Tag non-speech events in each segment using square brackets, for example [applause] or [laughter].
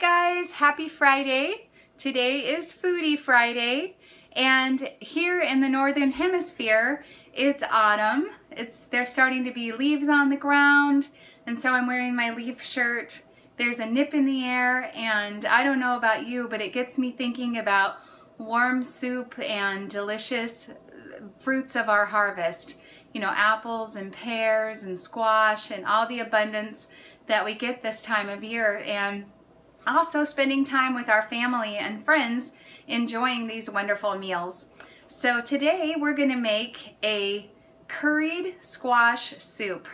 Guys, happy Friday. Today is Foodie Friday and here in the Northern Hemisphere it's autumn. It's They're starting to be leaves on the ground and so I'm wearing my leaf shirt. There's a nip in the air and I don't know about you but it gets me thinking about warm soup and delicious fruits of our harvest. You know, apples and pears and squash and all the abundance that we get this time of year. And also spending time with our family and friends enjoying these wonderful meals. So today we're going to make a curried squash soup.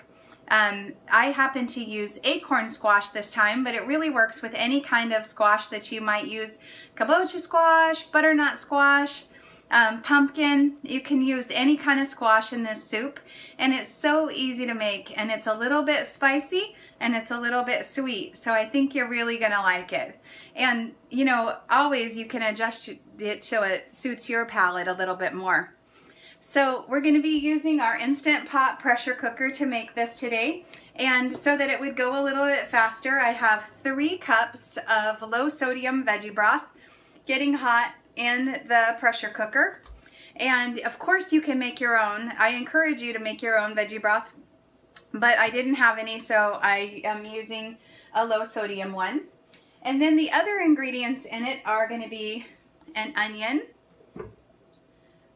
Um, I happen to use acorn squash this time, but it really works with any kind of squash that you might use. Kabocha squash, butternut squash, um, pumpkin. You can use any kind of squash in this soup and it's so easy to make and it's a little bit spicy and it's a little bit sweet. So I think you're really gonna like it. And you know, always you can adjust it so it suits your palate a little bit more. So we're going to be using our Instant Pot pressure cooker to make this today. And so that it would go a little bit faster, I have three cups of low sodium veggie broth getting hot in the pressure cooker. And of course you can make your own. I encourage you to make your own veggie broth, but I didn't have any, so I am using a low sodium one. And then the other ingredients in it are going to be an onion,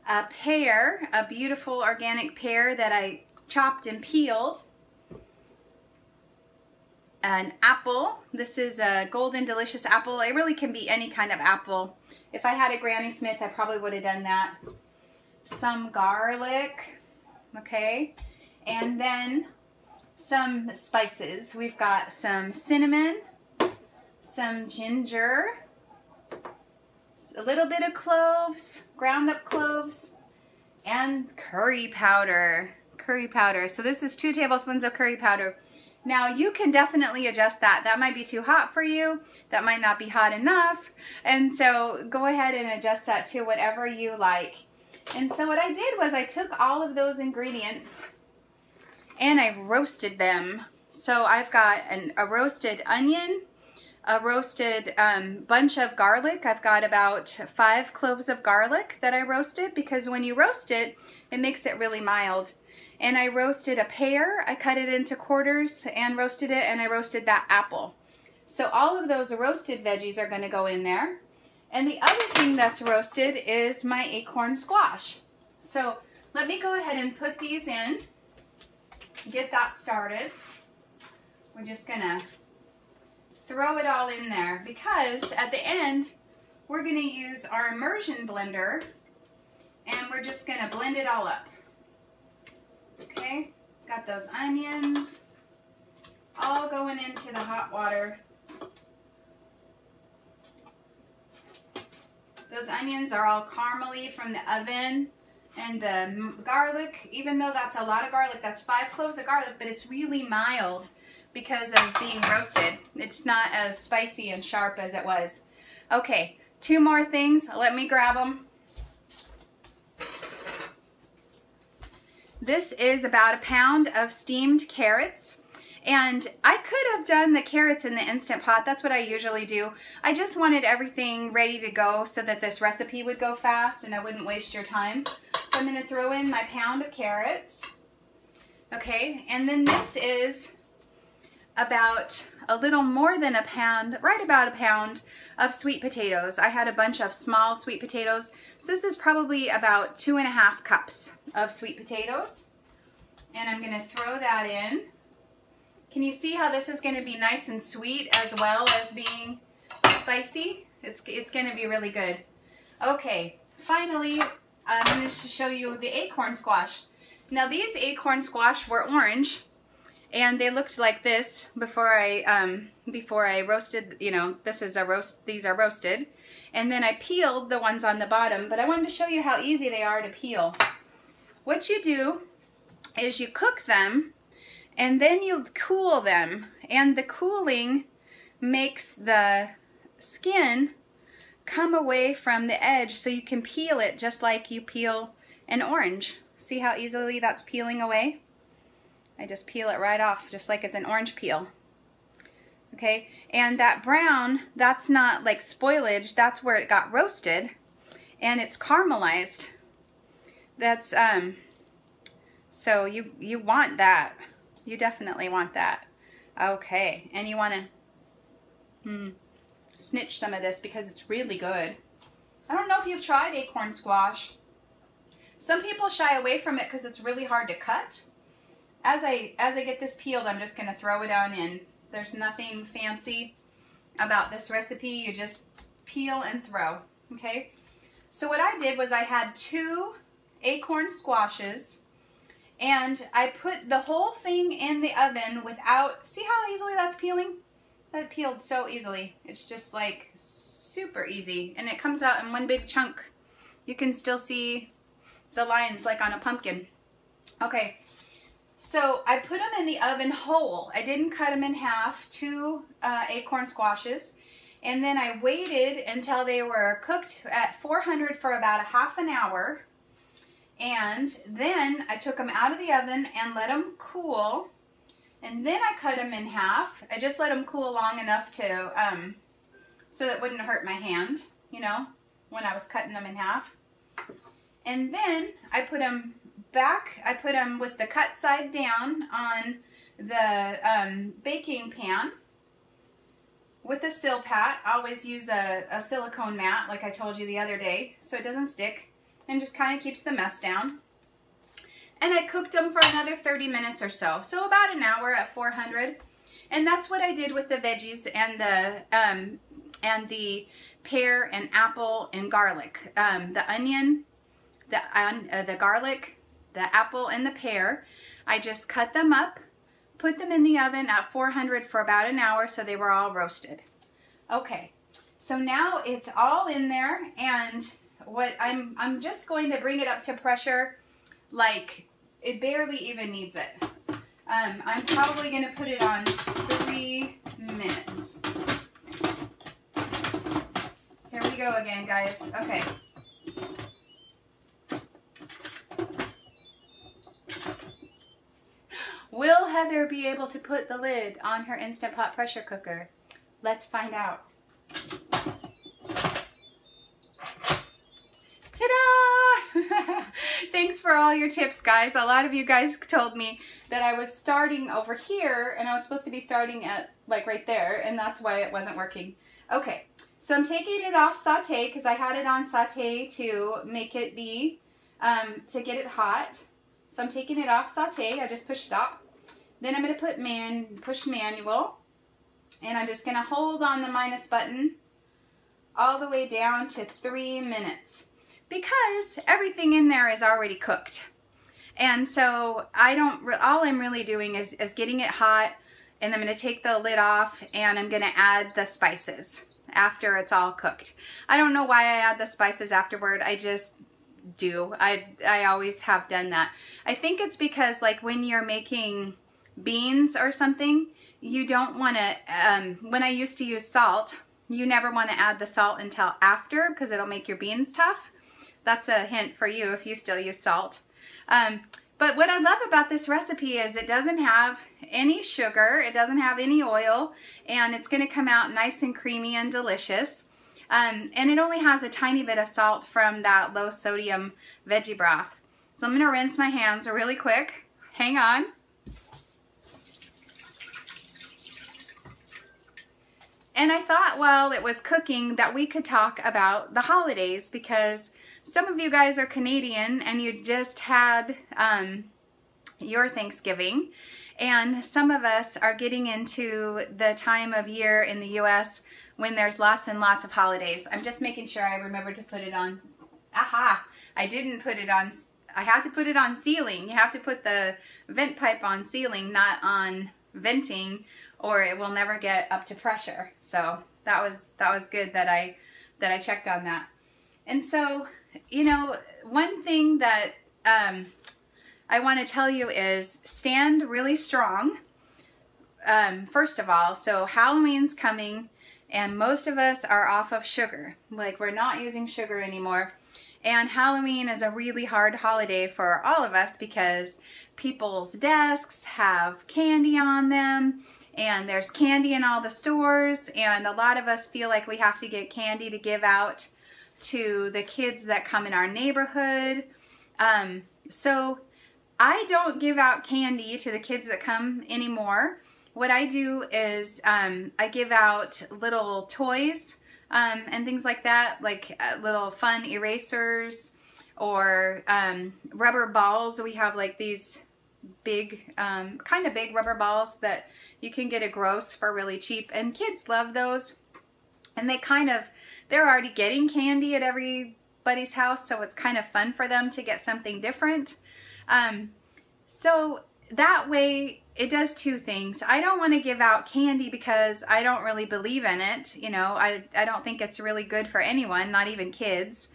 a pear, a beautiful organic pear that I chopped and peeled, an apple. This is a golden delicious apple. It really can be any kind of apple. If I had a Granny Smith, I probably would have done that. Some garlic, okay? And then some spices. We've got some cinnamon, some ginger, a little bit of cloves, ground up cloves, and curry powder. Curry powder. So this is two tablespoons of curry powder. Now you can definitely adjust that. That might be too hot for you. That might not be hot enough. And so go ahead and adjust that to whatever you like. And so what I did was I took all of those ingredients and I roasted them. So I've got an, a roasted onion, a roasted um, bunch of garlic. I've got about five cloves of garlic that I roasted because when you roast it, it makes it really mild and I roasted a pear. I cut it into quarters and roasted it and I roasted that apple. So all of those roasted veggies are going to go in there. And the other thing that's roasted is my acorn squash. So let me go ahead and put these in, get that started. We're just to throw it all in there because at the end we're to use our immersion blender and we're just to blend it all up. Okay, got those onions all going into the hot water. Those onions are all caramely from the oven and the garlic, even though that's a lot of garlic, that's five cloves of garlic, but it's really mild because of being roasted. It's not as spicy and sharp as it was. Okay, two more things. Let me grab them. This is about a pound of steamed carrots. And I could have done the carrots in the Instant Pot. That's what I usually do. I just wanted everything ready to go so that this recipe would go fast and I wouldn't waste your time. So I'm going to throw in my pound of carrots. Okay, and then this is about a little more than a pound, right about a pound of sweet potatoes. I had a bunch of small sweet potatoes. So this is probably about two and a half cups of sweet potatoes. And I'm gonna throw that in. Can you see how this is gonna be nice and sweet as well as being spicy? It's, it's gonna be really good. Okay, finally, I'm gonna show you the acorn squash. Now these acorn squash were orange and they looked like this before I um, before I roasted. You know, this is a roast. These are roasted, and then I peeled the ones on the bottom. But I wanted to show you how easy they are to peel. What you do is you cook them, and then you cool them, and the cooling makes the skin come away from the edge so you can peel it just like you peel an orange. See how easily that's peeling away? I just peel it right off just like it's an orange peel. Okay, and that brown, that's not like spoilage, that's where it got roasted and it's caramelized. That's, um, so you, you want that. You definitely want that. Okay, and you want to hmm, snitch some of this because it's really good. I don't know if you've tried acorn squash. Some people shy away from it because it's really hard to cut. As I as I get this peeled, I'm just going to throw it on in. There's nothing fancy about this recipe. You just peel and throw, okay? So what I did was I had two acorn squashes and I put the whole thing in the oven without, see how easily that's peeling? That peeled so easily. It's just like super easy and it comes out in one big chunk. You can still see the lines like on a pumpkin. Okay, so I put them in the oven whole. I didn't cut them in half, two uh, acorn squashes. And then I waited until they were cooked at 400 for about a half an hour. And then I took them out of the oven and let them cool. And then I cut them in half. I just let them cool long enough to, um, so that wouldn't hurt my hand, you know, when I was cutting them in half. And then I put them back, I put them with the cut side down on the um, baking pan with a Silpat. I always use a, a silicone mat like I told you the other day so it doesn't stick and just kind of keeps the mess down. And I cooked them for another 30 minutes or so. So about an hour at 400. And that's what I did with the veggies and the um, and the pear and apple and garlic. Um, the onion, the, uh, the garlic, the apple, and the pear. I just cut them up Put them in the oven at 400 for about an hour so they were all roasted. Okay, so now it's all in there and what I'm, I'm just going to bring it up to pressure like it barely even needs it. Um, I'm probably going to put it on three minutes. Here we go again, guys. Okay. Will Heather be able to put the lid on her Instant Pot pressure cooker? Let's find out. For all your tips, guys. A lot of you guys told me that I was starting over here and I was supposed to be starting at like right there and that's why it wasn't working. Okay, so I'm taking it off saute because I had it on saute to make it be, um, to get it hot. So I'm taking it off saute. I just push stop. Then I'm going to put man, push manual. And I'm just going to hold on the minus button all the way down to three minutes. Because everything in there is already cooked. And so I don't, all I'm really doing is, is getting it hot and I'm going to take the lid off and I'm going to add the spices after it's all cooked. I don't know why I add the spices afterward. I just do. I, I always have done that. I think it's because like when you're making beans or something, you don't want to, um, when I used to use salt, you never want to add the salt until after because it'll make your beans tough. That's a hint for you if you still use salt. Um, but what I love about this recipe is it doesn't have any sugar, it doesn't have any oil, and it's going to come out nice and creamy and delicious. Um, and it only has a tiny bit of salt from that low sodium veggie broth. So I'm going to rinse my hands really quick. Hang on. And I thought while it was cooking that we could talk about the holidays because some of you guys are Canadian and you just had um, your Thanksgiving. And some of us are getting into the time of year in the U.S. when there's lots and lots of holidays. I'm just making sure I remember to put it on. Aha! I didn't put it on. I have to put it on sealing. You have to put the vent pipe on sealing, not on venting or it will never get up to pressure. So that was that was good that I that I checked on that. And so, you know, one thing that um, I want to tell you is stand really strong. Um, first of all, so Halloween's coming and most of us are off of sugar. Like we're not using sugar anymore. And Halloween is a really hard holiday for all of us because people's desks have candy on them and there's candy in all the stores and a lot of us feel like we have to get candy to give out to the kids that come in our neighborhood. Um, so I don't give out candy to the kids that come anymore. What I do is um, I give out little toys um, and things like that, like uh, little fun erasers or um, rubber balls. We have like these big, um, kind of big rubber balls that you can get a gross for really cheap. And kids love those. And they kind of, they're already getting candy at everybody's house. So it's kind of fun for them to get something different. Um, so that way it does two things. I don't want to give out candy because I don't really believe in it. You know, I, I don't think it's really good for anyone, not even kids.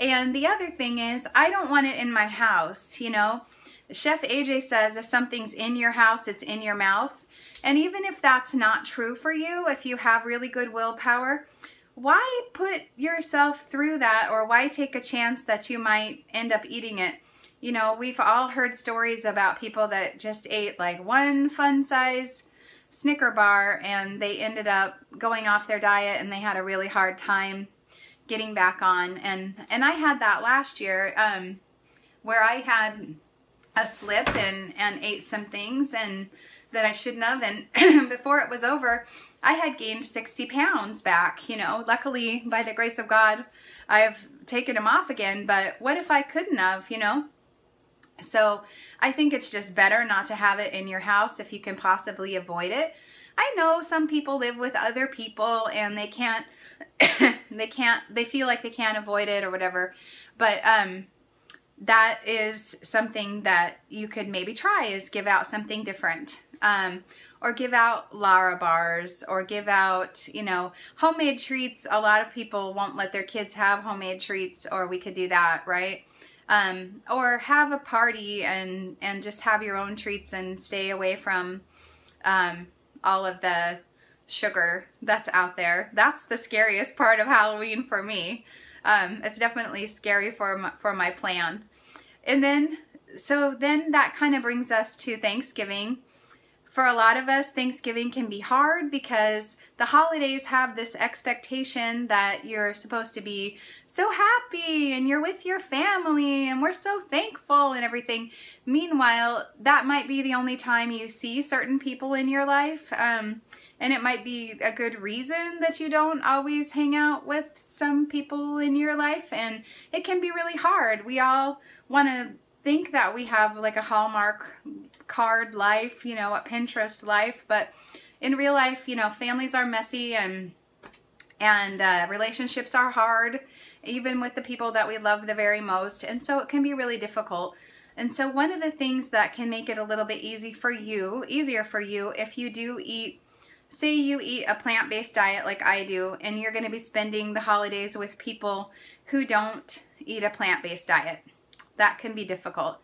And the other thing is, I don't want it in my house, you know. Chef AJ says if something's in your house, it's in your mouth. And even if that's not true for you, if you have really good willpower, why put yourself through that or why take a chance that you might end up eating it? You know, we've all heard stories about people that just ate like one fun size Snicker bar and they ended up going off their diet and they had a really hard time getting back on. And, and I had that last year um, where I had a slip and, and ate some things and that I shouldn't have. And [clears throat] before it was over, I had gained 60 pounds back. You know, luckily, by the grace of God, I've taken them off again. But what if I couldn't have, you know? So I think it's just better not to have it in your house if you can possibly avoid it. I know some people live with other people and they can't, [coughs] they can't, they feel like they can't avoid it or whatever. But, um, that is something that you could maybe try is give out something different um, or give out Larabars or give out, you know, homemade treats. A lot of people won't let their kids have homemade treats or we could do that, right? Um, or have a party and, and just have your own treats and stay away from um, all of the sugar that's out there. That's the scariest part of Halloween for me. Um, it's definitely scary for my, for my plan. And then, so then that kind of brings us to Thanksgiving. For a lot of us, Thanksgiving can be hard because the holidays have this expectation that you're supposed to be so happy and you're with your family and we're so thankful and everything. Meanwhile, that might be the only time you see certain people in your life. Um, and it might be a good reason that you don't always hang out with some people in your life. And it can be really hard. We all want to think that we have like a Hallmark card life, you know, a Pinterest life, but in real life, you know, families are messy and and uh, relationships are hard, even with the people that we love the very most, and so it can be really difficult. And so one of the things that can make it a little bit easy for you, easier for you, if you do eat say you eat a plant-based diet like I do and you're going to be spending the holidays with people who don't eat a plant-based diet. That can be difficult.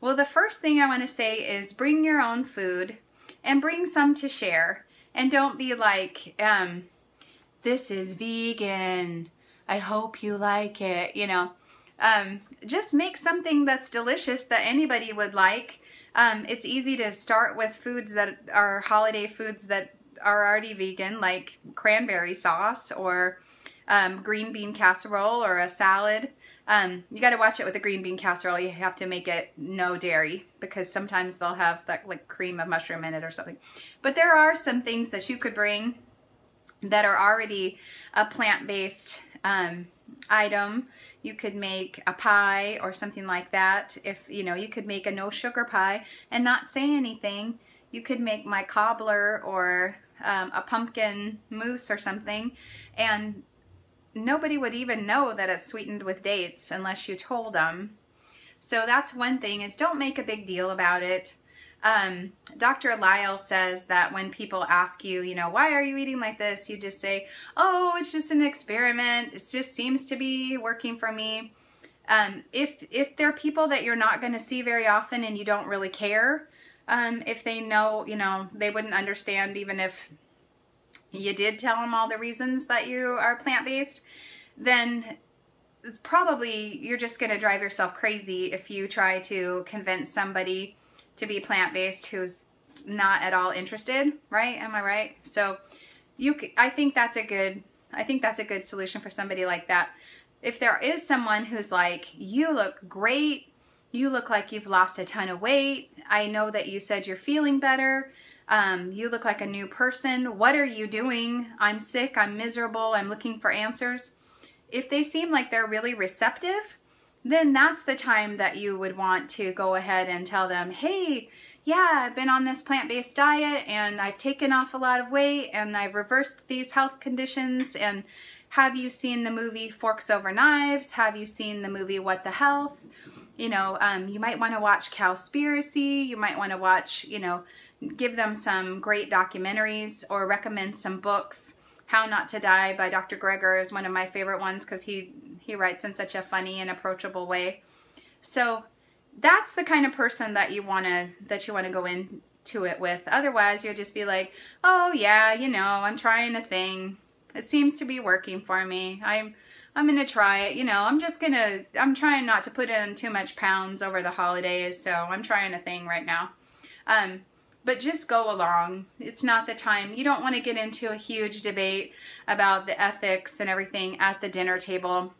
Well, the first thing I want to say is bring your own food and bring some to share. And don't be like, um, this is vegan. I hope you like it. You know, um, just make something that's delicious that anybody would like. Um, it's easy to start with foods that are holiday foods that are already vegan, like cranberry sauce or um, green bean casserole or a salad. Um, you got to watch it with the green bean casserole. You have to make it no dairy because sometimes they'll have that like cream of mushroom in it or something. But there are some things that you could bring that are already a plant-based um, item. You could make a pie or something like that. If, you know, you could make a no sugar pie and not say anything. You could make my cobbler or um, a pumpkin mousse or something and nobody would even know that it's sweetened with dates unless you told them. So that's one thing is don't make a big deal about it. Um, Dr. Lisle says that when people ask you, you know, why are you eating like this? You just say, oh, it's just an experiment. It just seems to be working for me. Um, if, if there are people that you're not going to see very often and you don't really care, um, if they know, you know, they wouldn't understand even if you did tell them all the reasons that you are plant-based, then probably you're just going to drive yourself crazy if you try to convince somebody to be plant-based who's not at all interested, right? Am I right? So you I think that's a good I think that's a good solution for somebody like that. If there is someone who's like, "You look great. You look like you've lost a ton of weight. I know that you said you're feeling better." Um, you look like a new person. What are you doing? I'm sick. I'm miserable. I'm looking for answers. If they seem like they're really receptive, then that's the time that you would want to go ahead and tell them, hey, yeah, I've been on this plant based diet and I've taken off a lot of weight and I've reversed these health conditions. And have you seen the movie Forks Over Knives? Have you seen the movie What the Health? You know, um, you might want to watch Cowspiracy. You might want to watch, you know, give them some great documentaries or recommend some books. How Not to Die by Dr. Greger is one of my favorite ones because he, he writes in such a funny and approachable way. So that's the kind of person that you want to that you want to go into it with. Otherwise, you'll just be like, "Oh yeah, you know, I'm trying a thing. It seems to be working for me. I'm I'm to try it. You know, I'm just to I'm trying not to put in too much pounds over the holidays, so I'm trying a thing right now." Um but just go along. It's not the time. You don't want to get into a huge debate about the ethics and everything at the dinner table.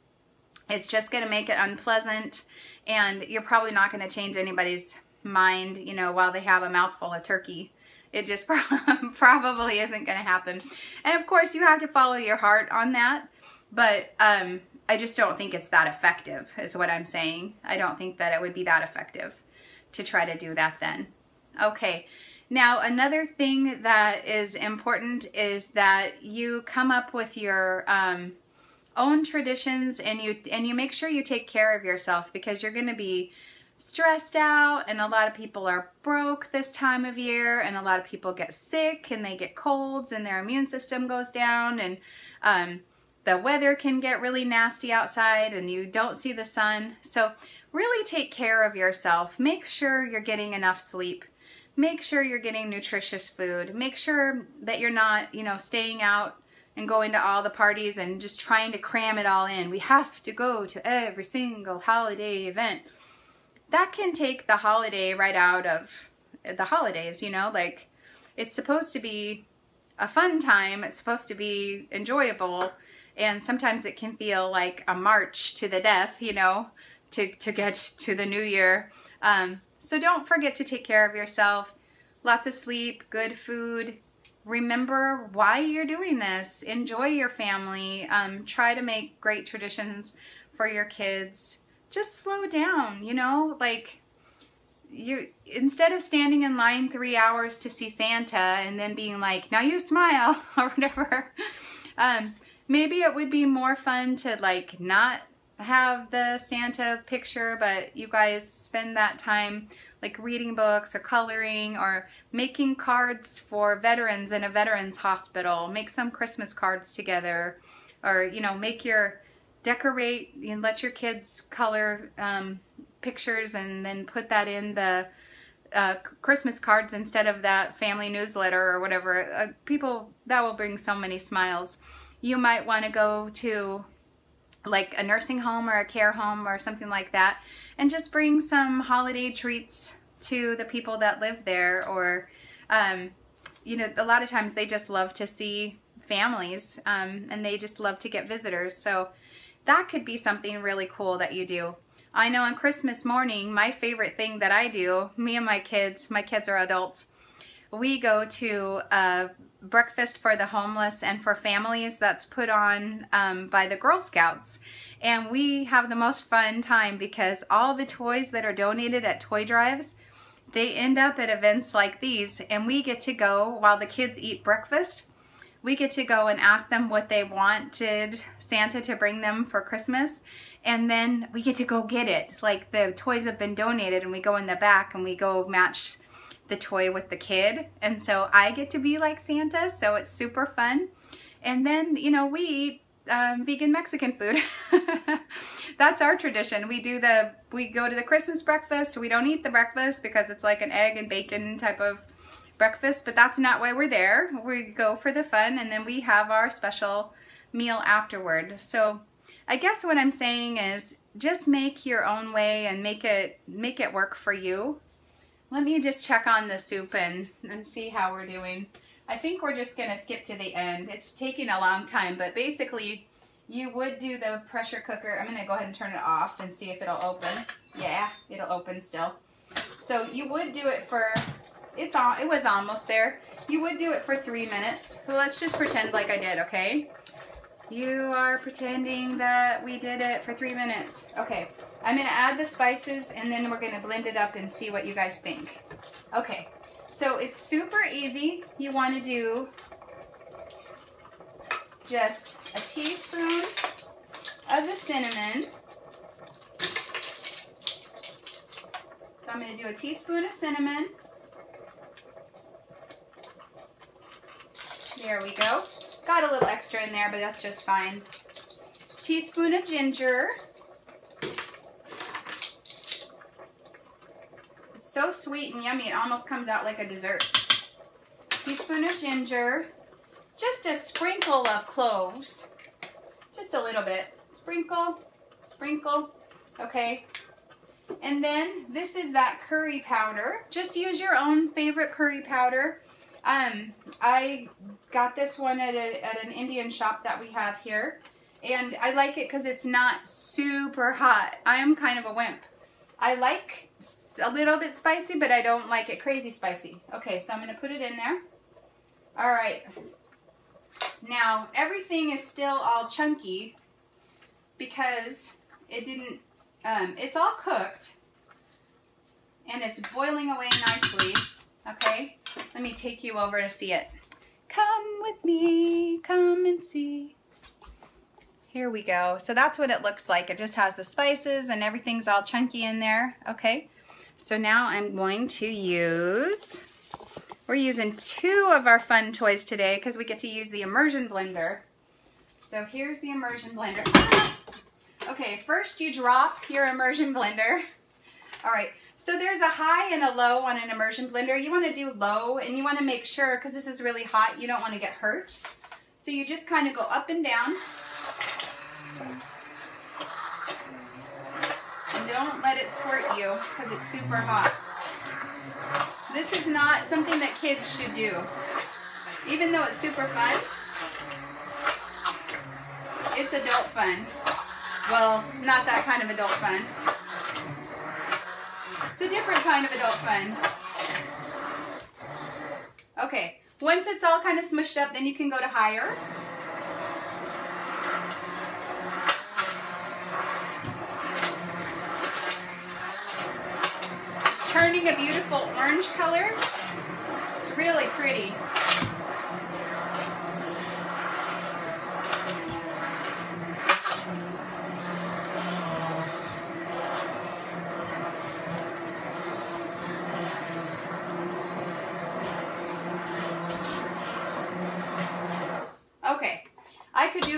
It's just going to make it unpleasant, and you're probably not going to change anybody's mind, you know, while they have a mouthful of turkey. It just [laughs] probably isn't going to happen. And of course, you have to follow your heart on that, but um, I just don't think it's that effective, is what I'm saying. I don't think that it would be that effective to try to do that then. Okay, now another thing that is important is that you come up with your um, own traditions and you and you make sure you take care of yourself because you're going to be stressed out and a lot of people are broke this time of year and a lot of people get sick and they get colds and their immune system goes down and um, the weather can get really nasty outside and you don't see the sun. So really take care of yourself. Make sure you're getting enough sleep. Make sure you're getting nutritious food. Make sure that you're not you know staying out and going to all the parties and just trying to cram it all in. We have to go to every single holiday event. That can take the holiday right out of the holidays, you know, like it's supposed to be a fun time, it's supposed to be enjoyable, and sometimes it can feel like a march to the death, you know, to, to get to the new year. Um, so don't forget to take care of yourself. Lots of sleep, good food, remember why you're doing this. Enjoy your family. Um, try to make great traditions for your kids. Just slow down, you know, like you instead of standing in line three hours to see Santa and then being like, now you smile [laughs] or whatever. Um, maybe it would be more fun to like not have the Santa picture, but you guys spend that time like reading books or coloring or making cards for veterans in a veterans hospital. Make some Christmas cards together or, you know, make your decorate and let your kids color um, pictures and then put that in the uh, Christmas cards instead of that family newsletter or whatever. Uh, people, that will bring so many smiles. You might want to go to like a nursing home or a care home or something like that and just bring some holiday treats to the people that live there or um, you know a lot of times they just love to see families um, and they just love to get visitors. So that could be something really cool that you do. I know on christmas morning my favorite thing that i do me and my kids my kids are adults we go to a breakfast for the homeless and for families that's put on um, by the Girl Scouts. And we have the most fun time because all the toys that are donated at toy drives, they end up at events like these. And we get to go while the kids eat breakfast. We get to go and ask them what they wanted Santa to bring them for Christmas. And then we get to go get it. Like the toys have been donated, and we go in the back and we go match the toy with the kid. And so I get to be like Santa, so it's super fun. And then, you know, we eat um, vegan Mexican food. [laughs] That's our tradition. We do the, we go to the Christmas breakfast. We don't eat the breakfast because it's like an egg and bacon type of breakfast, but that's not why we're there. We go for the fun and then we have our special meal afterward. So I guess what I'm saying is just make your own way and make it make it work for you let me just check on the soup and, and see how we're doing. I think we're just going to skip to the end. It's taking a long time, but basically you would do the pressure cooker. I'm going to go ahead and turn it off and see if it'll open. Yeah, it'll open still. So you would do it for, it's all, it was almost there. You would do it for three minutes. So let's just pretend like I did, okay? You are pretending that we did it for three minutes. Okay, I'm gonna add the spices and then we're gonna blend it up and see what you guys think. Okay, so it's super easy. You wanna do just a teaspoon of the cinnamon. So I'm gonna do a teaspoon of cinnamon. There we go. Got a little extra in there, but that's just fine. Teaspoon of ginger. It's so sweet and yummy, it almost comes out like a dessert. Teaspoon of ginger. Just a sprinkle of cloves. Just a little bit. Sprinkle, sprinkle, okay. And then this is that curry powder. Just use your own favorite curry powder. Um, I got this one at, a, at an Indian shop that we have here. And I like it because it's not super hot. I am kind of a wimp. I like a little bit spicy, but I don't like it crazy spicy. Okay, so I'm going to put it in there. All right. Now, everything is still all chunky because it didn't, um, it's all cooked and it's boiling away nicely. Okay, let me take you over to see it. Come with me, come and see. Here we go. So that's what it looks like. It just has the spices and everything's all chunky in there. Okay, so now I'm going to use, we're using two of our fun toys today because we get to use the immersion blender. So here's the immersion blender. [coughs] Okay, first you drop your immersion blender. All right, so there's a high and a low on an immersion blender. You want to do low and you want to make sure, because this is really hot, you don't want to get hurt. So you just kind of go up and down. And don't let it squirt you because it's super hot. This is not something that kids should do. Even though it's super fun, it's adult fun. Well, not that kind of adult fun. It's a different kind of adult fun. Okay, once it's all kind of smushed up, then you can go to higher. It's turning a beautiful orange color. It's really pretty.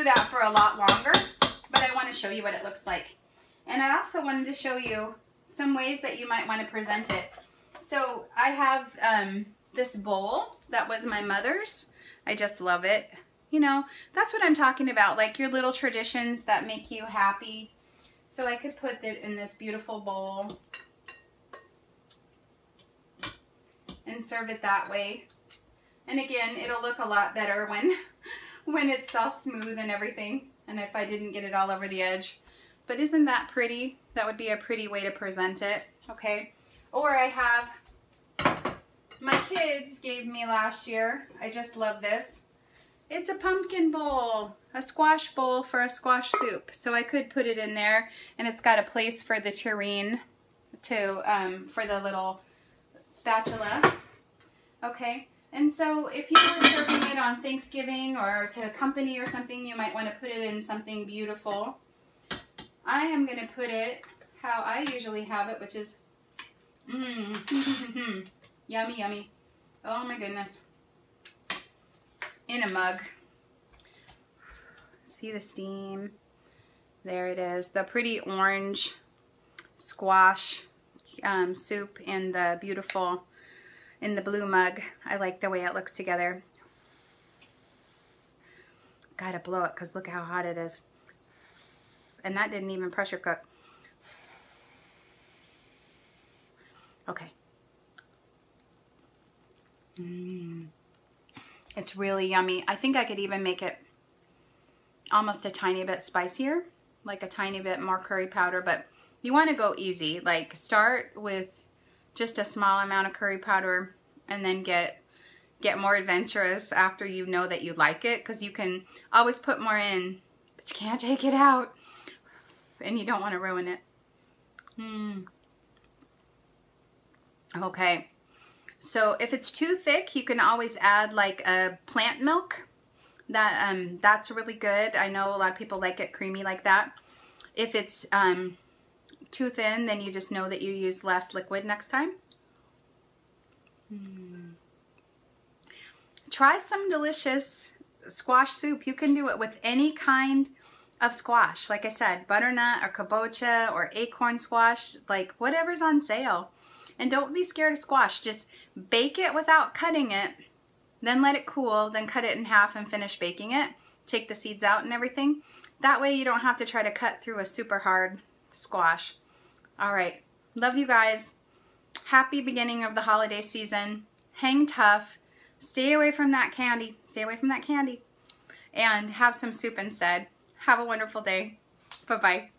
For a lot longer, but I want to show you what it looks like. And I also wanted to show you some ways that you might want to present it. So I have um, this bowl that was my mother's. I just love it. You know, that's what I'm talking about, like your little traditions that make you happy. So I could put it in this beautiful bowl and serve it that way. And again, it'll look a lot better when when it's all smooth and everything and if I didn't get it all over the edge. But isn't that pretty? That would be a pretty way to present it, okay? Or I have, my kids gave me last year, I just love this. It's a pumpkin bowl, a squash bowl for a squash soup. So I could put it in there and it's got a place for the tureen to, um, for the little spatula. Okay, and so if you were serving it on Thanksgiving or to a company or something, you might want to put it in something beautiful. I am going to put it how I usually have it, which is mmm, [laughs] yummy, yummy. Oh my goodness. In a mug. See the steam? There it is. The pretty orange squash um, soup in the beautiful in the blue mug. I like the way it looks together. Gotta blow it because look how hot it is. And that didn't even pressure cook. Okay. Mm. It's really yummy. I think I could even make it almost a tiny bit spicier, like a tiny bit more curry powder, but you want to go easy. Like start with just a small amount of curry powder and then get get more adventurous after you know that you like it because you can always put more in, but you can't take it out and you don't want to ruin it. Mm. Okay. So if it's too thick, you can always add like a plant milk. That um that's really good. I know a lot of people like it creamy like that. If it's um too thin, then you just know that you use less liquid next time. Mm. Try some delicious squash soup. You can do it with any kind of squash. Like I said, butternut or kabocha or acorn squash, like whatever's on sale. And don't be scared of squash. Just bake it without cutting it, then let it cool, then cut it in half and finish baking it. Take the seeds out and everything. That way you don't have to try to cut through a super hard squash. All right. Love you guys. Happy beginning of the holiday season. Hang tough. Stay away from that candy. Stay away from that candy. And have some soup instead. Have a wonderful day. Bye-bye.